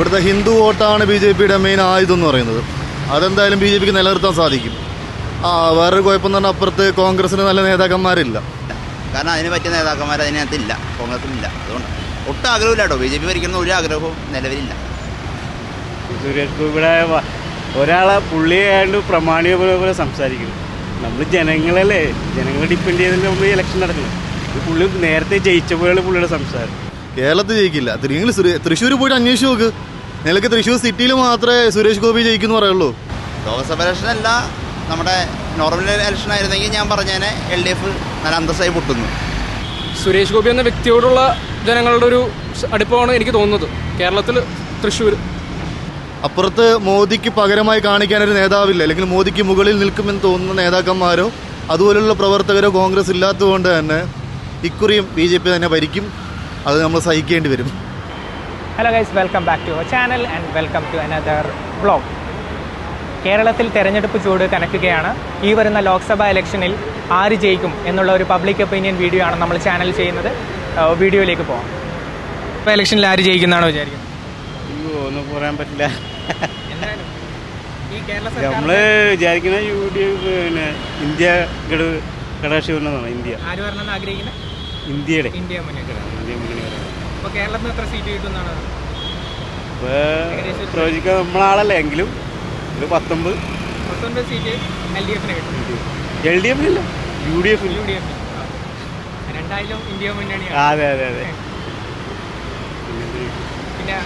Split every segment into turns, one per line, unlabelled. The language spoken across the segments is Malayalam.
ഇവിടുത്തെ ഹിന്ദു വോട്ടാണ് ബി ജെ പിയുടെ മെയിൻ ആയുധം എന്ന് പറയുന്നത്. അതെന്തായാലും ബി ജെ പിക്ക് നിലനിർത്താൻ സാധിക്കും. ആ വേറൊരു കുഴപ്പം തന്നെ അപ്പുറത്ത് കോൺഗ്രസിന് നല്ല നേതാക്കന്മാരില്ല.
കാരണം അതിന് പറ്റിയ നേതാക്കന്മാർ അതിനകത്തില്ല. കോൺഗ്രസിനില്ല. അതുകൊണ്ട് ഒട്ടും ആഗ്രഹമില്ല കേട്ടോ ബി ജെ പി ഭരിക്കുന്ന ഒരു ആഗ്രഹവും നിലവിലില്ല.
സുരേഷ് ഗോപിയുടെ ഒരാളെ പുള്ളിയായിട്ട് പ്രമാണിയെ പോലെ പോലെ സംസാരിക്കുന്നു. നമ്മൾ ജനങ്ങളല്ലേ? ജനങ്ങളെ ഡിപ്പെൻഡ് ചെയ്തതിന്റെ മുമ്പ് ഇലക്ഷൻ നടക്കുന്നത്. ഈ പുള്ളി നേരത്തെ ജയിച്ച പോലെയാണ് പുള്ളിയുടെ സംസാരം.
കേരളത്തിൽ ജയിക്കില്ല. നിങ്ങൾ തൃശ്ശൂർ പോയിട്ട് അന്വേഷിച്ച് നോക്ക്. നിങ്ങൾക്ക് തൃശ്ശൂർ സിറ്റിയിൽ മാത്രമേ സുരേഷ് ഗോപി ജയിക്കുന്നു പറയുള്ളൂ.
ലോക്സഭ ഇലക്ഷൻ അല്ല നമ്മുടെ നോർമൽ ഇലക്ഷൻ ആയിരുന്നെങ്കിൽ ഞാൻ പറഞ്ഞേനെ എൽ ഡി എഫ് നല്ല അന്തസ്സായി പൊട്ടുന്നു.
സുരേഷ് ഗോപി എന്ന വ്യക്തിയോടുള്ള ജനങ്ങളുടെ ഒരു അടുപ്പമാണ് എനിക്ക് തോന്നുന്നത്. കേരളത്തിൽ തൃശ്ശൂർ
അപ്പുറത്ത് മോദിക്ക് പകരമായി കാണിക്കാൻ ഒരു നേതാവില്ല. അല്ലെങ്കിൽ മോദിക്ക് മുകളിൽ നിൽക്കുമെന്ന് തോന്നുന്ന നേതാക്കന്മാരോ അതുപോലുള്ള പ്രവർത്തകരോ കോൺഗ്രസ് ഇല്ലാത്തതുകൊണ്ട് തന്നെ ഇക്കുറിയും ബി ജെ പി തന്നെ ഭരിക്കും. അത് നമ്മൾ സഹിക്കേണ്ടി വരും.
Hello guys welcome back to our channel and welcome to another blog കേരളത്തിൽ തെരഞ്ഞെടുപ്പ് ചൂട് കനക്കുകയാണ്. ഈ വരുന്ന ലോക്സഭാ ഇലക്ഷനിൽ ആര് ജയിക്കും എന്നുള്ള ഒരു പബ്ലിക് ഒപ്പീനിയൻ വീഡിയോ ആണ് നമ്മൾ ചാനൽ ചെയ്യുന്നത്. വീഡിയോയിലേക്ക് പോകാം ഇപ്പോൾ ഇലക്ഷനിൽ ആര് ജയിക്കുന്നതാണോ വിചാരിക്കുന്നത്?
ഒന്നും പറയാൻ പറ്റില്ല.
എന്തായാലും ഈ കേരള
നമ്മൾ വിചാരിക്കുന്ന യു ഡി എഫ് പിന്നെ ഇന്ത്യ ഘട ഘടകശിവനാണ് ഇന്ത്യ.
ആര് വരണമെന്ന് ആഗ്രഹിക്കുന്നത്?
ഇന്ത്യയുടെ.
ഇന്ത്യ മുന്നേറ്റം
ഇന്ത്യ മുന്നണി
അപ്പോൾ കേരളത്തിൽ എത്ര സീറ്റ് കിട്ടുമെന്നാണ്?
പ്രവചിക്കാൻ നമ്മളാളല്ല എങ്കിലും ഒരു പത്തൊമ്പത്.
സീറ്റ് എൽ ഡി എഫിന് കിട്ടും.
എൽ ഡി എഫിനില്ല യു ഡി എഫിൽ
യു ഡി എഫ് രണ്ടായാലും ഇന്ത്യ മുന്നണിയാണ്
അതെ അതെ അതെ.
പിന്നെ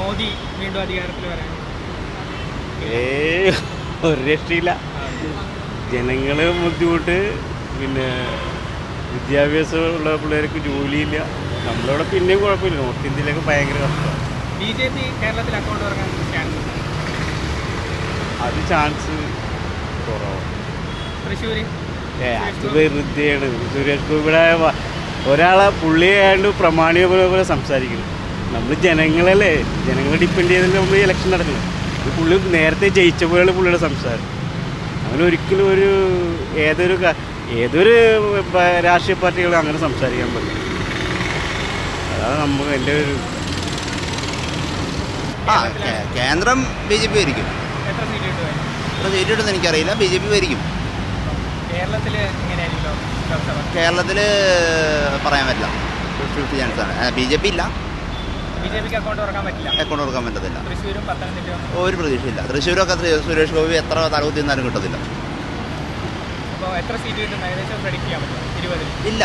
മോദി വീണ്ടും അധികാരത്തിൽ വരാൻ
ഏ ഒരു രക്ഷയില്ല. ജനങ്ങൾ ബുദ്ധിമുട്ട് പിന്നെ വിദ്യാഭ്യാസമുള്ള പിള്ളേർക്ക് ജോലിയില്ല. നമ്മളിവിടെ പിന്നെയും കുഴപ്പമില്ല. നോർത്ത് ഇന്ത്യയിലേക്ക് ഭയങ്കര കഷ്ടമാണ്
ബി ജെ പി കേരളത്തിൽ അക്കൗണ്ട് തുറക്കാൻ ചാൻസ്
അത് ചാൻസ് കുറവാണ്
തൃശ്ശൂർ
ഏ അത് വെറുതെയാണ്. സുരേഷ് ഗോപിയുടെ ഒരാളെ പുള്ളിയായിട്ട് പ്രമാണിയെ പോലെ പോലെ സംസാരിക്കുന്നു. നമ്മൾ ജനങ്ങളല്ലേ? ജനങ്ങളെ ഡിപ്പെൻഡ് ചെയ്തിട്ട് നമ്മൾ ഇലക്ഷൻ നടക്കുന്നു ഈ പുള്ളി നേരത്തെ ജയിച്ച പോലെയാണ് പുള്ളിയുടെ സംസാരം. അങ്ങനെ ഒരിക്കലും ഒരു ഏതൊരു ഏതൊരു രാഷ്ട്രീയ പാർട്ടികളും അങ്ങനെ സംസാരിക്കാൻ പറ്റില്ല. അതാണ് നമുക്ക് എന്റെ ഒരു
ആ കേന്ദ്രം ബി ജെ പി ഭരിക്കും.
എത്ര സീറ്റ് കിട്ടുമായിരുന്നു
എത്ര സീറ്റ് കിട്ടുമെന്ന് എനിക്കറിയില്ല. ബി ജെ പി ഭരിക്കും.
കേരളത്തിൽ
കേരളത്തിൽ പറയാൻ പറ്റില്ല. ഫിഫ്റ്റി ഫിഫ്റ്റി ചാൻസ് ആണ്. ബി ജെ പി ഇല്ല.
അക്കൗണ്ട് തുറക്കാൻ പറ്റില്ല.
അക്കൗണ്ട് കൊടുക്കാൻ പറ്റത്തില്ല. ഒരു പ്രതീക്ഷയില്ല. തൃശ്ശൂരൊക്കെ സുരേഷ് ഗോപി എത്ര തലകുത്തി നിന്നാലും കിട്ടത്തില്ല. ഇല്ല.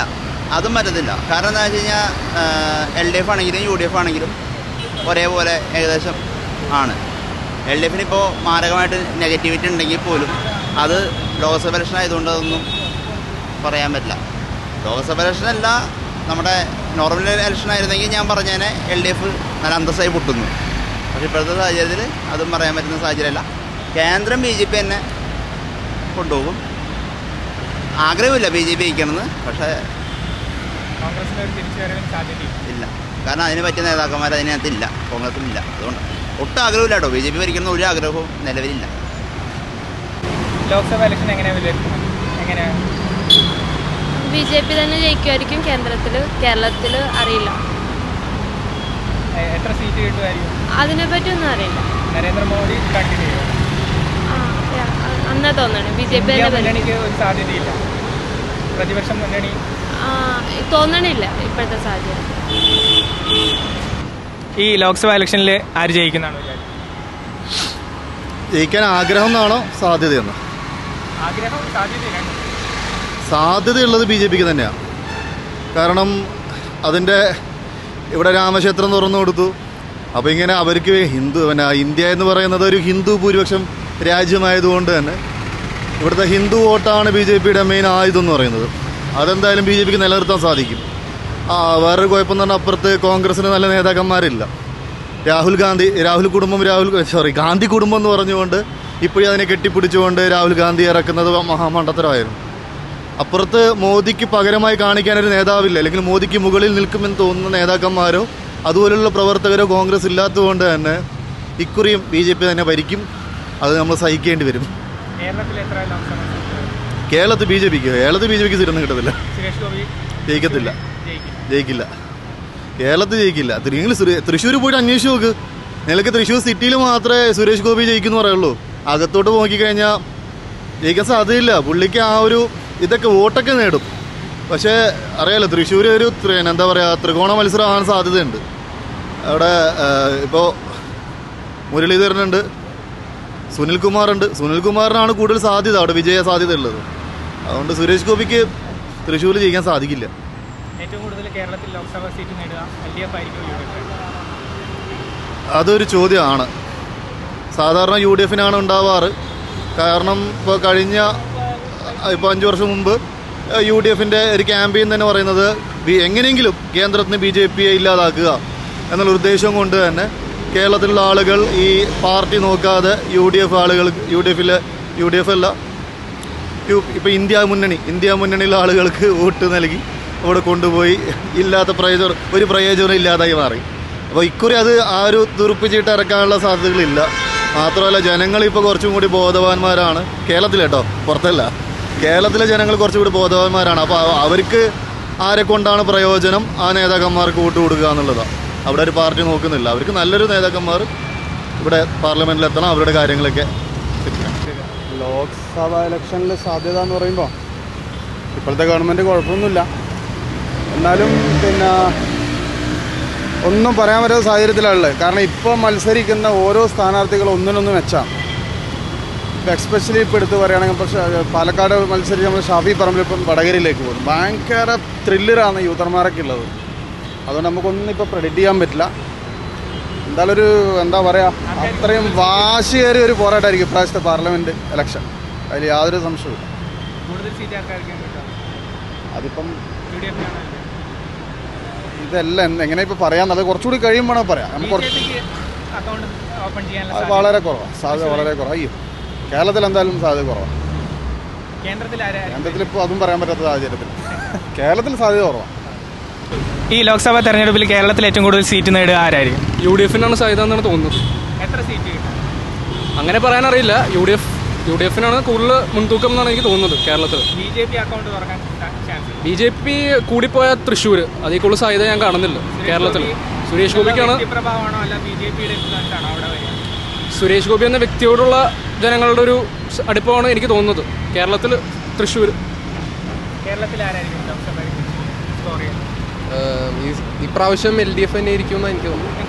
അതും പറ്റത്തില്ല. കാരണം എന്താ വെച്ച് കഴിഞ്ഞാൽ എൽ ഡി എഫ് ആണെങ്കിലും യു ഡി എഫ് ആണെങ്കിലും ഒരേപോലെ ഏകദേശം ആണ്. എൽ ഡി എഫിന് ഇപ്പോൾ മാരകമായിട്ട് നെഗറ്റിവിറ്റി ഉണ്ടെങ്കിൽ പോലും അത് ലോക്സഭ ഇലക്ഷൻ ആയതുകൊണ്ട് അതൊന്നും പറയാൻ പറ്റില്ല. ലോക്സഭ ഇലക്ഷനല്ല നമ്മുടെ നോർമൽ ഇലക്ഷൻ ആയിരുന്നെങ്കിൽ ഞാൻ പറഞ്ഞേനെ എൽ ഡി എഫ് നല്ല അന്തസ്സായി പൊട്ടുന്നു. പക്ഷേ ഇപ്പോഴത്തെ സാഹചര്യത്തിൽ അതും പറയാൻ പറ്റുന്ന സാഹചര്യമല്ല. കേന്ദ്രം ബി ജെ പി തന്നെ കൊണ്ടുപോകും. ആഗ്രഹമില്ല ബി ജെ പി ജയിക്കണമെന്ന്. പക്ഷേ
കോൺഗ്രസിന് ഒരു തിരിച്ചുവരവിന് സാധ്യതയും
ഇല്ല. കാരണം അതിന് പറ്റിയ നേതാക്കന്മാർ അതിനകത്ത് ഇല്ല കോൺഗ്രസും കോൺഗ്രസിലില്ല അതുകൊണ്ട് ഒട്ടും ആഗ്രഹമില്ല കേട്ടോ. ബി ജെ പി ഭരിക്കുന്ന ഒരു ആഗ്രഹവും നിലവിലില്ല.
ലോക്സഭ ഇലക്ഷൻ എങ്ങനെ എങ്ങനെയാണ്
ബി ജെ പി തന്നെ ജയിക്കുമായിരിക്കും കേന്ദ്രത്തിൽ കേരളത്തിൽ അറിയില്ല.
എത്ര സീറ്റ് കിട്ടുമായിരിക്കും?
അതിനെപ്പറ്റി ഒന്നും അറിയില്ല.
നരേന്ദ്രമോദി കണ്ടിന്യൂ
അന്നാ തോന്നണം. ബി ജെ പി തന്നെ
മുന്നണിക്ക് ഒരു സാധ്യതയില്ല. പ്രതിപക്ഷം മുന്നണി
തോന്നണില്ല ഇപ്പോഴത്തെ സാഹചര്യം.
ഈ ലോക്സഭ ഇലക്ഷനിൽ ആര് ജയിക്കുന്നതാണ്
ജയിക്കാൻ ആഗ്രഹം എന്നാണോ സാധ്യതയെന്നോ? സാധ്യതയുള്ളത് ബി ജെ പിക്ക് തന്നെയാണ് കാരണം അതിന്റെ ഇവിടെ രാമക്ഷേത്രം തുറന്നു കൊടുത്തു. അപ്പോൾ ഇങ്ങനെ അവർക്ക് ഹിന്ദു പിന്നെ ഇന്ത്യ എന്ന് പറയുന്നത് ഒരു ഹിന്ദു ഭൂരിപക്ഷം രാജ്യമായതുകൊണ്ട് തന്നെ ഇവിടുത്തെ ഹിന്ദു വോട്ടാണ് ബി ജെ പിയുടെ മെയിൻ ആയുധം എന്ന് പറയുന്നത്. അതെന്തായാലും ബി ജെ പിക്ക് നിലനിർത്താൻ സാധിക്കും. ആ വേറൊരു കുഴപ്പം എന്ന് പറഞ്ഞാൽ അപ്പുറത്ത് കോൺഗ്രസിന് നല്ല നേതാക്കന്മാരില്ല. രാഹുൽ ഗാന്ധി രാഹുൽ കുടുംബം രാഹുൽ സോറി ഗാന്ധി കുടുംബം എന്ന് പറഞ്ഞുകൊണ്ട് ഇപ്പോഴും അതിനെ കെട്ടിപ്പിടിച്ചുകൊണ്ട് രാഹുൽ ഗാന്ധി ഇറക്കുന്നത് മഹാമണ്ഡത്തരമായിരുന്നു അപ്പുറത്ത് മോദിക്ക് പകരമായി കാണിക്കാൻ ഒരു നേതാവില്ല. അല്ലെങ്കിൽ മോദിക്ക് മുകളിൽ നിൽക്കുമെന്ന് തോന്നുന്ന നേതാക്കന്മാരോ അതുപോലുള്ള പ്രവർത്തകരോ കോൺഗ്രസ് ഇല്ലാത്തതുകൊണ്ട് തന്നെ ഇക്കുറിയും ബി ജെ പി തന്നെ ഭരിക്കും. അത് നമ്മൾ സഹിക്കേണ്ടി വരും.
കേരളത്തിൽ എത്ര?
കേരളത്തിൽ ബി ജെ പിക്ക് കേരളത്തിൽ ബി ജെ പിക്ക് സീറ്റൊന്നും കിട്ടത്തില്ല. ജയിക്കത്തില്ല. ജയിക്കില്ല. കേരളത്തിൽ ജയിക്കില്ല. നിങ്ങൾ തൃശ്ശൂർ പോയിട്ട് അന്വേഷിച്ച് നോക്ക്. നിങ്ങൾക്ക് തൃശ്ശൂർ സിറ്റിയിൽ മാത്രമേ സുരേഷ് ഗോപി ജയിക്കുന്നു പറയുള്ളൂ. അകത്തോട്ട് നോക്കിക്കഴിഞ്ഞാൽ ജയിക്കാൻ സാധ്യതയില്ല. പുള്ളിക്ക് ആ ഒരു ഇതൊക്കെ വോട്ടൊക്കെ നേടും. പക്ഷേ അറിയാലോ തൃശ്ശൂർ ഒരു എന്താ പറയുക ത്രികോണ മത്സരം ആവാൻ സാധ്യതയുണ്ട്. അവിടെ ഇപ്പോൾ മുരളീധരനുണ്ട് സുനിൽകുമാറുണ്ട്. സുനിൽകുമാറിനാണ് കൂടുതൽ സാധ്യത. അവിടെ വിജയ സാധ്യത ഉള്ളത് അതുകൊണ്ട് സുരേഷ് ഗോപിക്ക് തൃശ്ശൂർ ജയിക്കാൻ സാധിക്കില്ല.
ഏറ്റവും കൂടുതൽ കേരളത്തിൽ ലോക്സഭാ സീറ്റ് നേടുക എൽ ഡി എഫ് ആയിരിക്കും യു ഡി എഫ്
അതൊരു ചോദ്യമാണ്. സാധാരണ യു ഡി എഫിനാണ് ഉണ്ടാവാറ്. കാരണം ഇപ്പോൾ കഴിഞ്ഞ ഇപ്പോൾ അഞ്ച് വർഷം മുമ്പ് യു ഡി എഫിന്റെ ഒരു ക്യാമ്പയിൻ തന്നെ പറയുന്നത് എങ്ങനെയെങ്കിലും കേന്ദ്രത്തിന് ബി ജെ പിയെ ഇല്ലാതാക്കുക എന്നുള്ള ഉദ്ദേശം കൊണ്ട് തന്നെ കേരളത്തിലുള്ള ആളുകൾ ഈ പാർട്ടി നോക്കാതെ യു ഡി എഫ് ആളുകൾ യു ഡി എഫിലെ യു ഡി എഫ് അല്ല യു- ഇപ്പോൾ ഇന്ത്യ മുന്നണി ഇന്ത്യ മുന്നണിയിലെ ആളുകൾക്ക് വോട്ട് നൽകി അവിടെ കൊണ്ടുപോയി ഇല്ലാത്ത പ്രയോജനം ഒരു പ്രയോജനം ഇല്ലാതായി മാറി. അപ്പോൾ ഇക്കുറി അത് ആ ഒരു തുറുപ്പിച്ചിട്ട് ഇറക്കാനുള്ള സാധ്യതകളില്ല. മാത്രമല്ല ജനങ്ങൾ ഇപ്പോൾ കുറച്ചും കൂടി ബോധവാന്മാരാണ്. കേരളത്തിൽ കേട്ടോ പുറത്തല്ല. കേരളത്തിലെ ജനങ്ങൾ കുറച്ചും കൂടി ബോധവാന്മാരാണ്. അപ്പോൾ അവർക്ക് ആരെ കൊണ്ടാണ് പ്രയോജനം? ആ നേതാക്കന്മാർക്ക് വോട്ട് കൊടുക്കുക എന്നുള്ളതാണ് അവിടെ ഒരു പാർട്ടി നോക്കുന്നില്ല. അവർക്ക് നല്ലൊരു നേതാക്കന്മാർ ഇവിടെ പാർലമെന്റിലെത്തണം അവരുടെ കാര്യങ്ങളൊക്കെ
ലോക്സഭ ഇലക്ഷനിൽ സാധ്യത എന്ന് പറയുമ്പോൾ ഇപ്പോഴത്തെ ഗവൺമെന്റ് കുഴപ്പമൊന്നുമില്ല. എന്നാലും പിന്നെ ഒന്നും പറയാൻ പറ്റാത്ത സാഹചര്യത്തിലാണുള്ളത് കാരണം ഇപ്പോൾ മത്സരിക്കുന്ന ഓരോ സ്ഥാനാർത്ഥികളും ഒന്നിനൊന്ന് മെച്ചാണ് ഇപ്പോൾ എക്സ്പെഷ്യലി ഇപ്പോൾ എടുത്ത് പറയുകയാണെങ്കിൽ ഇപ്പോൾ പാലക്കാട് മത്സരിച്ച് നമ്മൾ ഷാഫി പറമ്പിൽ ഇപ്പം വടകരയിലേക്ക് പോകും ഭയങ്കര ത്രില്ലറാണ് യൂത്തർമാരൊക്കെ ഉള്ളത്. അതുകൊണ്ട് നമുക്കൊന്നും ഇപ്പോൾ പ്രെഡിക്റ്റ് ചെയ്യാൻ പറ്റില്ല. എന്തായാലും ഒരു എന്താ പറയുക അത്രയും വാശിയേറിയ ഒരു പോരാട്ടമായിരിക്കും ഇപ്രാവശ്യത്തെ പാർലമെന്റ് ഇലക്ഷൻ അതിൽ യാതൊരു സംശയവും അതിപ്പം ഇതെല്ലാം എങ്ങനെ ഇപ്പോൾ പറയാന്നുള്ളത് കുറച്ചുകൂടി കഴിയുമ്പോൾ പറയാം. നമുക്ക് കുറച്ച് അത് വളരെ കുറവാണ് സാധ്യത വളരെ കുറവാണ് കേരളത്തിൽ എന്തായാലും സാധ്യത കുറവാണ്
കേന്ദ്രത്തിൽ
ഇപ്പോൾ അതും പറയാൻ പറ്റാത്ത സാഹചര്യത്തിൽ. കേരളത്തിൽ സാധ്യത കുറവാണ്
ഈ ലോക്സഭാ തെരഞ്ഞെടുപ്പിൽ കേരളത്തിൽ ഏറ്റവും കൂടുതൽ സീറ്റ് നേടുക ആരായിരിക്കും?
യു ഡി എഫിനാണ് സാധ്യത എന്നാണ് തോന്നുന്നത്.
എത്ര സീറ്റ് കിട്ടും?
അങ്ങനെ പറയാനറിയില്ല. U D F U D എഫിനാണ് കൂടുതൽ മുൻതൂക്കം എന്നാണ് എനിക്ക് തോന്നുന്നത് കേരളത്തിൽ.
ബി ജെ പി അക്കൗണ്ട് തുറക്കാൻ
ബി ജെ പി കൂടിപ്പോയ തൃശ്ശൂർ അതിൽ കൂടുതൽ സാധ്യത ഞാൻ കാണുന്നില്ല കേരളത്തിൽ. സുരേഷ് ഗോപിക്കാണ് സുരേഷ് ഗോപി എന്ന വ്യക്തിയോടുള്ള ജനങ്ങളുടെ ഒരു അടുപ്പമാണ് എനിക്ക് തോന്നുന്നത്. കേരളത്തിൽ തൃശ്ശൂർ
കേരളത്തിൽ ആരായിരിക്കും ചെയ്യുന്നത്
ഇപ്രാവശ്യം എൽ ഡി എഫ് തന്നെ ഇരിക്കും എന്ന് എനിക്ക് തോന്നുന്നു.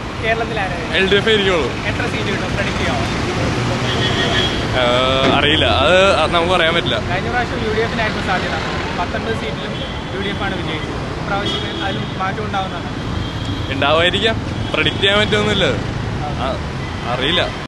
എൽ ഡി എഫ് ആയിരിക്കുള്ളൂ.
എത്ര സീറ്റ് കിട്ടും? പ്രഡിക്റ്റ് ചെയ്യാമോ?
അറിയില്ല. അത് നമുക്ക് പറയാൻ പറ്റില്ല.
കഴിഞ്ഞ പ്രാവശ്യം യു ഡി എഫിനായിരുന്നു സാധ്യത. പത്തൊൻപത് സീറ്റിലും യു ഡി എഫ് ആണ് വിജയിച്ചത്. ഇപ്രാവശ്യം അതിലും മാറ്റം ഉണ്ടാവുന്നതാണ്.
ഉണ്ടാവുമായിരിക്കാം പ്രഡിക്റ്റ് ചെയ്യാൻ പറ്റുമെന്നില്ല അറിയില്ല.